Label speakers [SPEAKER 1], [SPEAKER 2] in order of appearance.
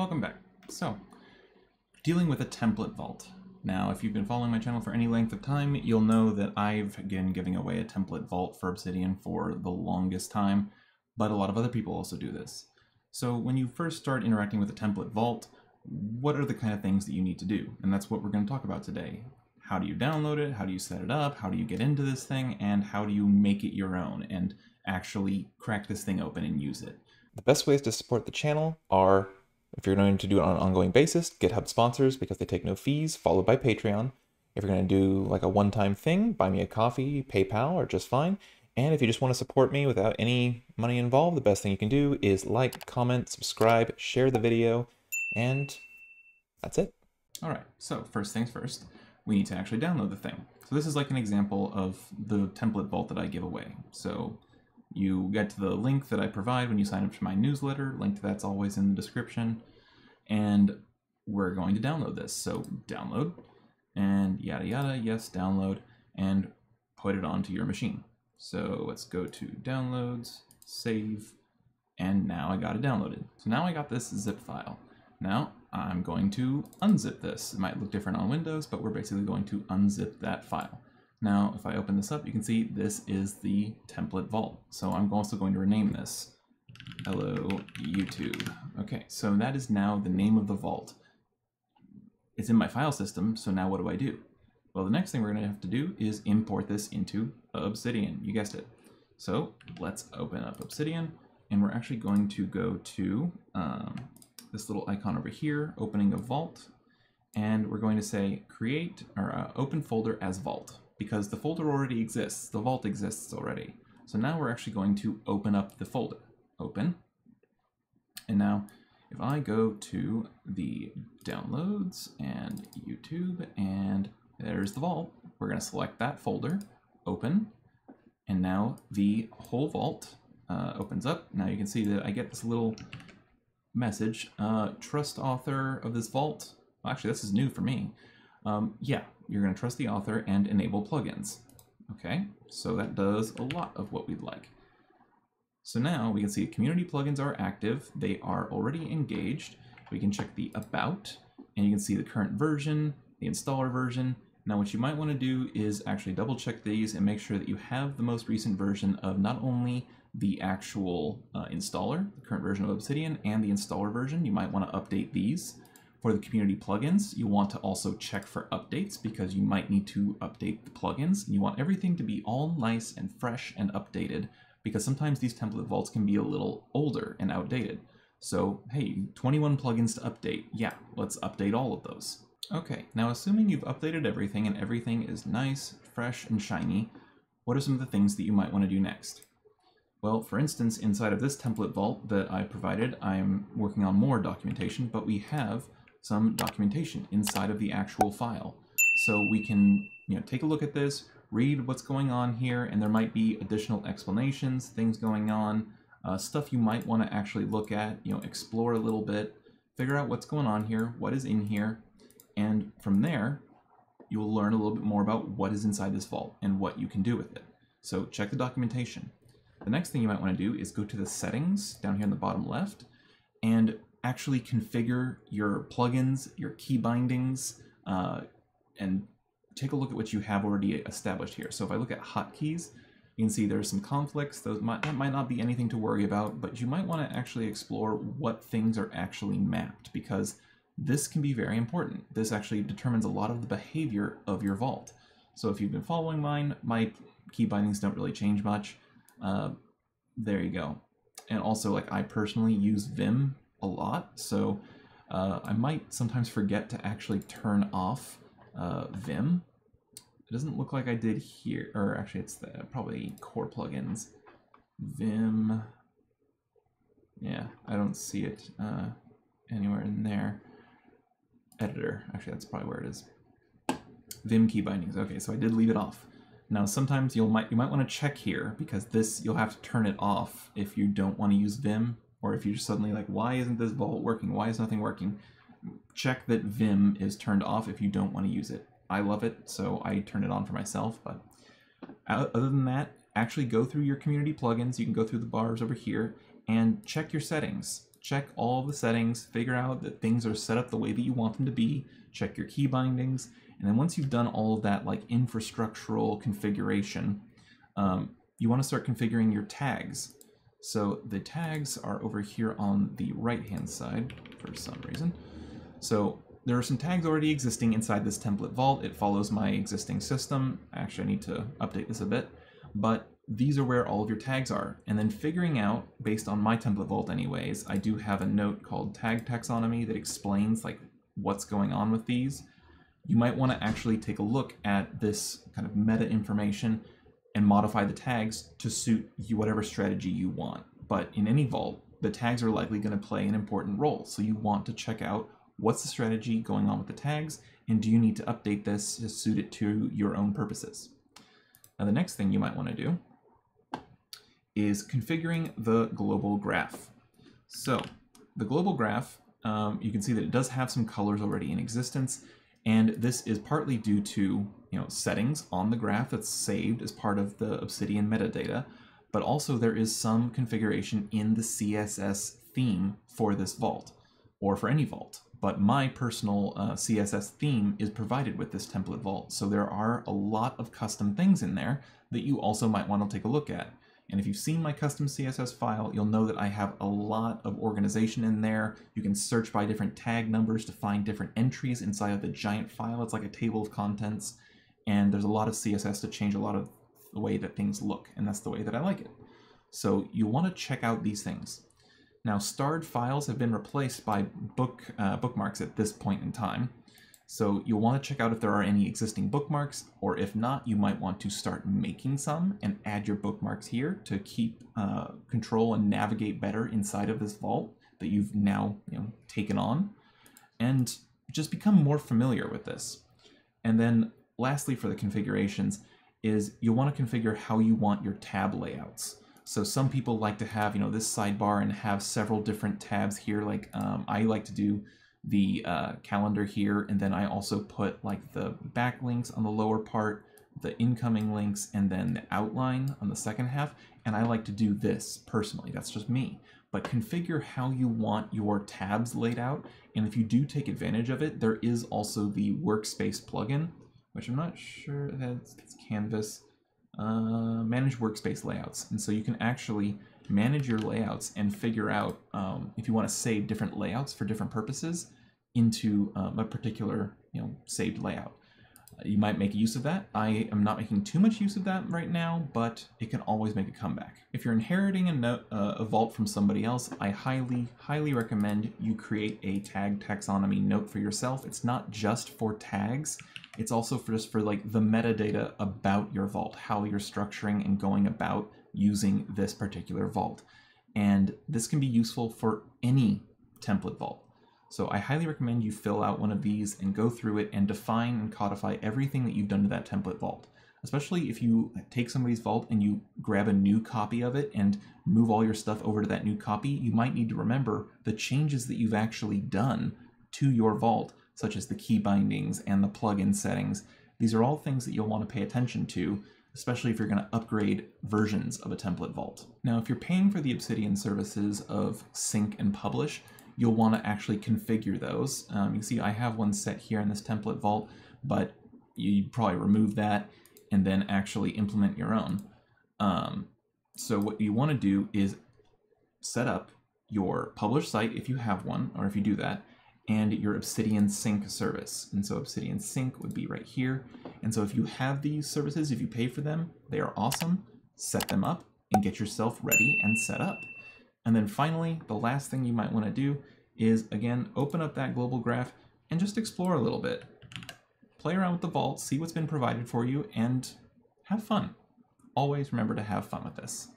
[SPEAKER 1] welcome back. So, dealing with a template vault. Now, if you've been following my channel for any length of time, you'll know that I've been giving away a template vault for Obsidian for the longest time, but a lot of other people also do this. So when you first start interacting with a template vault, what are the kind of things that you need to do? And that's what we're going to talk about today. How do you download it? How do you set it up? How do you get into this thing? And how do you make it your own and actually crack this thing open and use it?
[SPEAKER 2] The best ways to support the channel are if you're going to do it on an ongoing basis, GitHub sponsors because they take no fees, followed by Patreon. If you're going to do like a one-time thing, buy me a coffee, PayPal are just fine. And if you just want to support me without any money involved, the best thing you can do is like, comment, subscribe, share the video, and that's it.
[SPEAKER 1] All right, so first things first, we need to actually download the thing. So this is like an example of the template vault that I give away. So you get to the link that I provide when you sign up to my newsletter. Link to that's always in the description. And we're going to download this. So download and yada yada, yes, download, and put it onto your machine. So let's go to downloads, save, and now I got it downloaded. So now I got this zip file. Now I'm going to unzip this. It might look different on Windows, but we're basically going to unzip that file. Now, if I open this up, you can see this is the template vault. So I'm also going to rename this. Hello, YouTube. Okay, so that is now the name of the vault. It's in my file system, so now what do I do? Well, the next thing we're going to have to do is import this into Obsidian. You guessed it. So let's open up Obsidian, and we're actually going to go to um, this little icon over here, opening a vault, and we're going to say create or uh, open folder as vault because the folder already exists. The vault exists already. So now we're actually going to open up the folder. Open. And now if I go to the downloads and YouTube and there's the vault, we're going to select that folder, open, and now the whole vault uh, opens up. Now you can see that I get this little message, uh, trust author of this vault. Well, actually, this is new for me. Um, yeah, you're going to trust the author and enable plugins. Okay, so that does a lot of what we'd like. So now we can see community plugins are active. They are already engaged. We can check the about and you can see the current version, the installer version. Now what you might want to do is actually double check these and make sure that you have the most recent version of not only the actual uh, installer, the current version of Obsidian, and the installer version. You might want to update these. For the community plugins, you want to also check for updates because you might need to update the plugins. You want everything to be all nice and fresh and updated because sometimes these template vaults can be a little older and outdated. So, hey, 21 plugins to update. Yeah, let's update all of those. Okay, now assuming you've updated everything and everything is nice, fresh, and shiny, what are some of the things that you might want to do next? Well, for instance, inside of this template vault that I provided, I'm working on more documentation, but we have some documentation inside of the actual file. So we can you know, take a look at this, read what's going on here, and there might be additional explanations, things going on, uh, stuff you might want to actually look at, you know, explore a little bit, figure out what's going on here, what is in here, and from there, you'll learn a little bit more about what is inside this vault and what you can do with it. So check the documentation. The next thing you might want to do is go to the settings down here in the bottom left and actually configure your plugins, your key bindings, uh, and take a look at what you have already established here. So if I look at hotkeys, you can see there's some conflicts. Those might, that might not be anything to worry about, but you might want to actually explore what things are actually mapped because this can be very important. This actually determines a lot of the behavior of your vault. So if you've been following mine, my key bindings don't really change much. Uh, there you go. And also, like I personally use Vim a lot, so uh, I might sometimes forget to actually turn off uh, Vim. It doesn't look like I did here, or actually it's the probably core plugins. Vim, yeah, I don't see it uh, anywhere in there. Editor, actually that's probably where it is. Vim key bindings, okay, so I did leave it off. Now sometimes you'll might you might want to check here because this you'll have to turn it off if you don't want to use Vim or if you're suddenly like, why isn't this vault working? Why is nothing working? Check that Vim is turned off if you don't want to use it. I love it, so I turn it on for myself, but other than that, actually go through your community plugins. You can go through the bars over here and check your settings. check all the settings, figure out that things are set up the way that you want them to be, check your key bindings, and then once you've done all of that like infrastructural configuration, um, you want to start configuring your tags. So the tags are over here on the right hand side for some reason. So there are some tags already existing inside this template vault. It follows my existing system. Actually, I need to update this a bit, but these are where all of your tags are. And then figuring out, based on my template vault anyways, I do have a note called tag taxonomy that explains like what's going on with these. You might want to actually take a look at this kind of meta information and modify the tags to suit you whatever strategy you want. But in any vault, the tags are likely going to play an important role. So you want to check out what's the strategy going on with the tags, and do you need to update this to suit it to your own purposes. Now the next thing you might want to do is configuring the global graph. So the global graph, um, you can see that it does have some colors already in existence, and this is partly due to you know settings on the graph that's saved as part of the Obsidian metadata, but also there is some configuration in the CSS theme for this vault, or for any vault. But my personal uh, CSS theme is provided with this template vault, so there are a lot of custom things in there that you also might want to take a look at. And if you've seen my custom CSS file, you'll know that I have a lot of organization in there. You can search by different tag numbers to find different entries inside of the giant file. It's like a table of contents. And there's a lot of CSS to change a lot of the way that things look. And that's the way that I like it. So you want to check out these things. Now, starred files have been replaced by book uh, bookmarks at this point in time. So you'll want to check out if there are any existing bookmarks, or if not, you might want to start making some and add your bookmarks here to keep uh, control and navigate better inside of this vault that you've now you know, taken on, and just become more familiar with this. And then lastly for the configurations is you'll want to configure how you want your tab layouts. So some people like to have, you know, this sidebar and have several different tabs here. Like um, I like to do the uh, calendar here, and then I also put like the backlinks on the lower part, the incoming links, and then the outline on the second half. And I like to do this personally, that's just me. But configure how you want your tabs laid out. And if you do take advantage of it, there is also the workspace plugin, which I'm not sure that's Canvas. Uh, manage workspace layouts. And so you can actually manage your layouts and figure out um, if you want to save different layouts for different purposes into um, a particular you know saved layout. You might make use of that. I am not making too much use of that right now, but it can always make a comeback. If you're inheriting a, note, uh, a vault from somebody else, I highly, highly recommend you create a tag taxonomy note for yourself. It's not just for tags. It's also for just for like the metadata about your vault, how you're structuring and going about using this particular vault. And this can be useful for any template vault. So I highly recommend you fill out one of these and go through it and define and codify everything that you've done to that template vault. Especially if you take somebody's vault and you grab a new copy of it and move all your stuff over to that new copy, you might need to remember the changes that you've actually done to your vault, such as the key bindings and the plugin settings. These are all things that you'll want to pay attention to especially if you're going to upgrade versions of a template vault. Now, if you're paying for the Obsidian services of sync and publish, you'll want to actually configure those. Um, you can see I have one set here in this template vault, but you probably remove that and then actually implement your own. Um, so what you want to do is set up your published site if you have one, or if you do that, and your Obsidian Sync service. And so Obsidian Sync would be right here. And so if you have these services, if you pay for them, they are awesome. Set them up and get yourself ready and set up. And then finally, the last thing you might want to do is, again, open up that global graph and just explore a little bit. Play around with the vault, see what's been provided for you, and have fun. Always remember to have fun with this.